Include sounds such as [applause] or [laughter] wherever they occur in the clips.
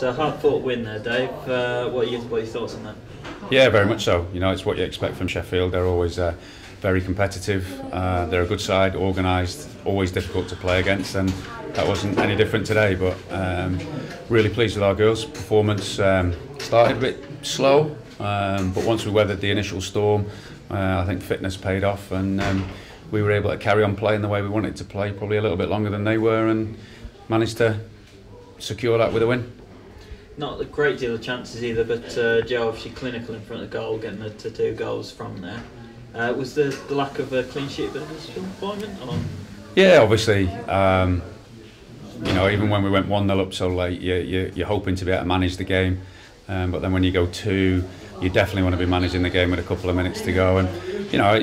So a hard fought win there, Dave. Uh, what, are your, what are your thoughts on that? Yeah, very much so. You know, it's what you expect from Sheffield. They're always uh, very competitive. Uh, they're a good side, organised, always difficult to play against, and that wasn't any different today. But um, really pleased with our girls' performance. Um, started a bit slow, um, but once we weathered the initial storm, uh, I think fitness paid off, and um, we were able to carry on playing the way we wanted to play, probably a little bit longer than they were, and managed to secure that with a win. Not a great deal of chances either, but uh, Joe obviously clinical in front of the goal, getting the two goals from there. Uh, was the, the lack of a clean sheet a bit of disappointment? Yeah, obviously. Um, you know, even when we went 1 0 up so late, you, you, you're hoping to be able to manage the game. Um, but then when you go 2, you definitely want to be managing the game with a couple of minutes to go. And, you know,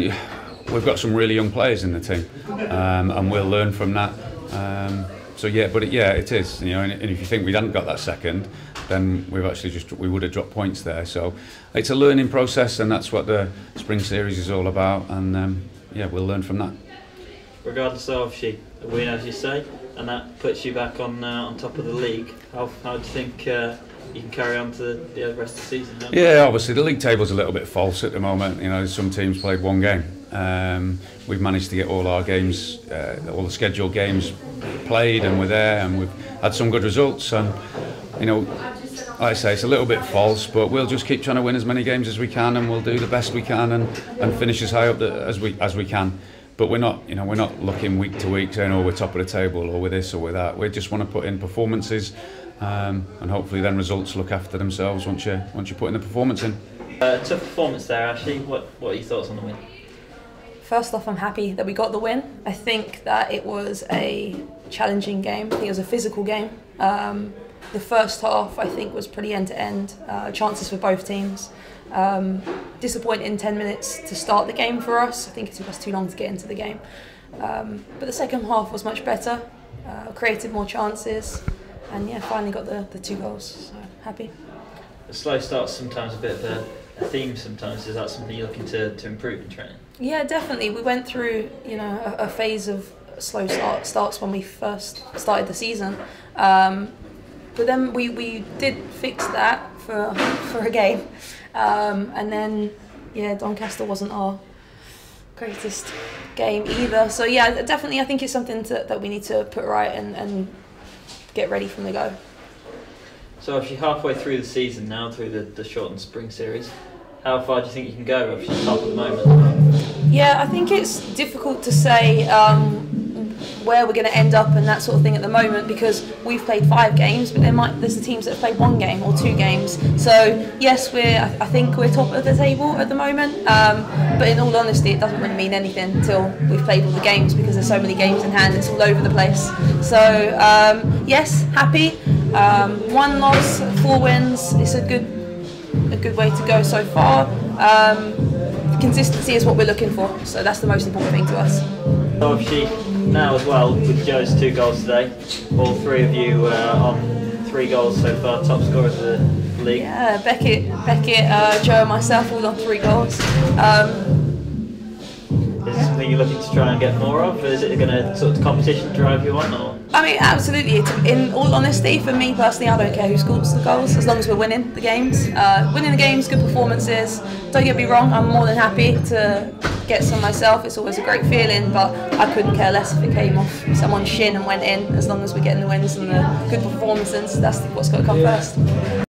we've got some really young players in the team, um, and we'll learn from that. Um, so yeah, but it, yeah, it is. You know, and, and if you think we hadn't got that second, then we've actually just we would have dropped points there. So it's a learning process, and that's what the spring series is all about. And um, yeah, we'll learn from that. Regardless of she a win, as you say, and that puts you back on uh, on top of the league. How, how do you think? Uh, you can carry on to the, rest of the season. Yeah, obviously the league table's a little bit false at the moment. You know, some teams played one game. Um, we've managed to get all our games, uh, all the scheduled games played, and we're there, and we've had some good results. And you know, like I say, it's a little bit false, but we'll just keep trying to win as many games as we can, and we'll do the best we can, and, and finish as high up the, as we as we can. But we're not, you know, we're not looking week to week saying, "Oh, we're top of the table," or "We're this," or "We're that." We just want to put in performances, um, and hopefully, then results look after themselves once you once you put in the performance in. Uh, tough performance there, Ashleigh. What what are your thoughts on the win? First off, I'm happy that we got the win. I think that it was a challenging game. I think it was a physical game. Um, the first half, I think, was pretty end to end. Chances for both teams. Um, disappointing 10 minutes to start the game for us. I think it took us too long to get into the game. Um, but the second half was much better, uh, created more chances, and yeah, finally got the, the two goals. So happy. A slow start's sometimes a bit of a, a theme. Sometimes is that something you're looking to, to improve in training? Yeah, definitely. We went through you know a, a phase of slow start, starts when we first started the season. Um, but then we, we did fix that for [laughs] for a game, um, and then yeah, Doncaster wasn't our greatest game either. So yeah, definitely, I think it's something to, that we need to put right and, and get ready from the go. So if you're halfway through the season now, through the, the shortened spring series, how far do you think you can go if you're top at the moment? Yeah, I think it's difficult to say um, where we're going to end up and that sort of thing at the moment because we've played five games, but there might there's the teams that have played one game or two games. So yes, we're I think we're top of the table at the moment. Um, but in all honesty, it doesn't really mean anything until we've played all the games because there's so many games in hand. It's all over the place. So um, yes, happy. Um, one loss, four wins. It's a good a good way to go so far. Um, consistency is what we're looking for, so that's the most important thing to us. She now as well with Joe's two goals today, all three of you uh, on three goals so far, top scorers of the league. Yeah, Beckett, Beckett, uh, Joe, and myself all on three goals. Um, is something you're looking to try and get more of? Is it going to sort of competition drive you on, or? I mean, absolutely. In all honesty, for me personally, I don't care who scores the goals as long as we're winning the games. Uh, winning the games, good performances. Don't get me wrong, I'm more than happy to get some myself. It's always a great feeling, but I couldn't care less if it came off someone's shin and went in. As long as we're getting the wins and the good performances, that's what's got to come first.